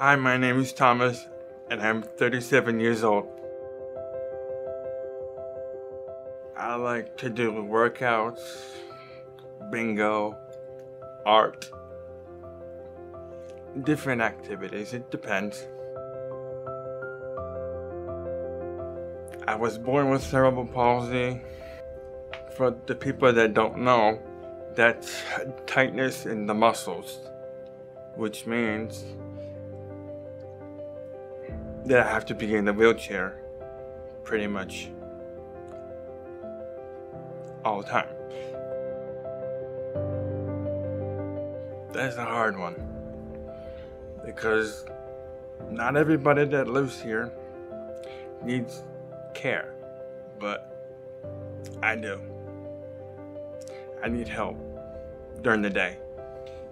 Hi, my name is Thomas, and I'm 37 years old. I like to do workouts, bingo, art, different activities. It depends. I was born with cerebral palsy. For the people that don't know, that's tightness in the muscles, which means that I have to be in the wheelchair pretty much all the time. That's a hard one because not everybody that lives here needs care, but I do. I need help during the day,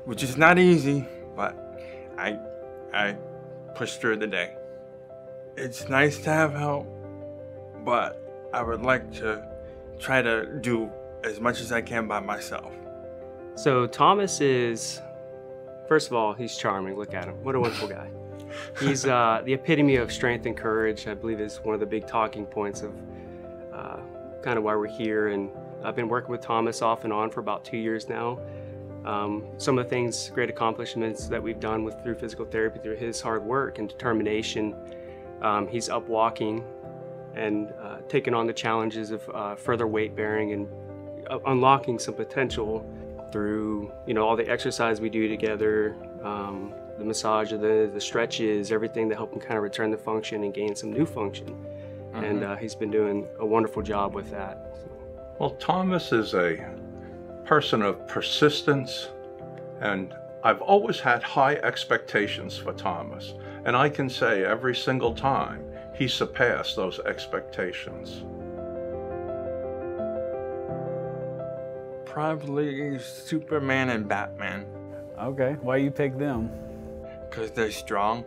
which is not easy, but I I push through the day. It's nice to have help, but I would like to try to do as much as I can by myself. So Thomas is, first of all, he's charming. Look at him. What a wonderful guy. He's uh, the epitome of strength and courage. I believe is one of the big talking points of uh, kind of why we're here. And I've been working with Thomas off and on for about two years now. Um, some of the things, great accomplishments that we've done with through physical therapy, through his hard work and determination. Um, he's up walking and uh, taking on the challenges of uh, further weight bearing and uh, unlocking some potential through you know all the exercise we do together, um, the massage, the the stretches, everything to help him kind of return the function and gain some new function. Mm-hmm. And uh, he's been doing a wonderful job with that. Well, Thomas is a person of persistence, and I've always had high expectations for Thomas. And I can say every single time he surpassed those expectations. Probably Superman and Batman. Okay, why you pick them? Because they're strong.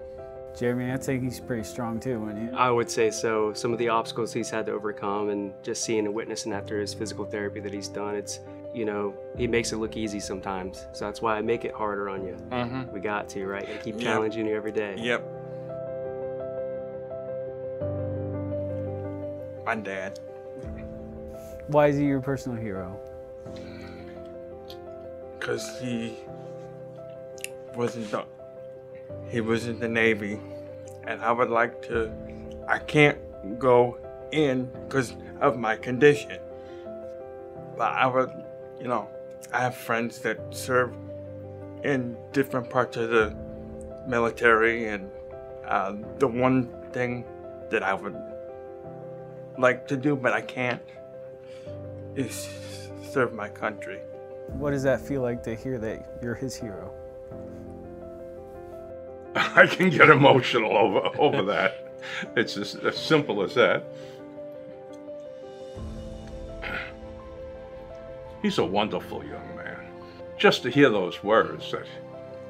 Jeremy, I think he's pretty strong too, wouldn't you? I would say so. Some of the obstacles he's had to overcome and just seeing and witnessing after his physical therapy that he's done, it's, you know, he makes it look easy sometimes. So that's why I make it harder on you. Mm-hmm. We got to, right? And keep Yep. challenging you every day. Yep. My dad. Why is he your personal hero? Because he wasn't the, he was in the Navy. And I would like to, I can't go in because of my condition. But I would, you know, I have friends that serve in different parts of the military, and uh, the one thing that I would like to do, but I can't, is serve my country. What does that feel like to hear that you're his hero? I can get emotional over, over that. It's as, as simple as that. He's a wonderful young man. Just to hear those words that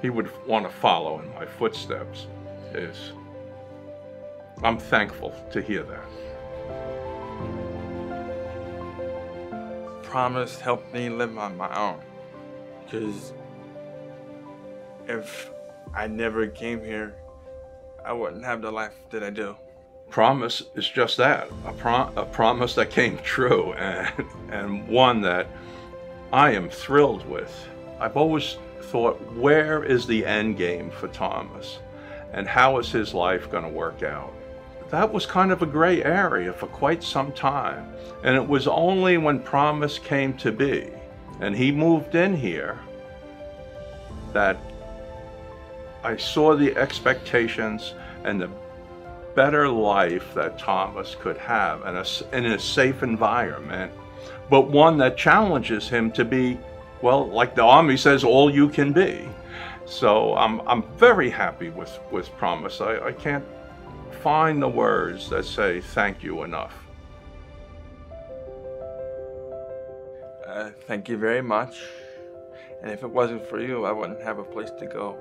he would want to follow in my footsteps is. I'm thankful to hear that. Promise helped me live on my own. Because if I never came here, I wouldn't have the life that I do. promise is just that a, a promise that came true and, and one that I am thrilled with. I've always thought, where is the end game for Thomas? And how is his life going to work out? That was kind of a gray area for quite some time. And it was only when Promise came to be and he moved in here that I saw the expectations and the better life that Thomas could have in a, in a safe environment, but one that challenges him to be, well, like the Army says, all you can be. So I'm, I'm very happy with, with Promise. I, I can't find the words that say thank you enough. Uh, thank you very much. And if it wasn't for you, I wouldn't have a place to go.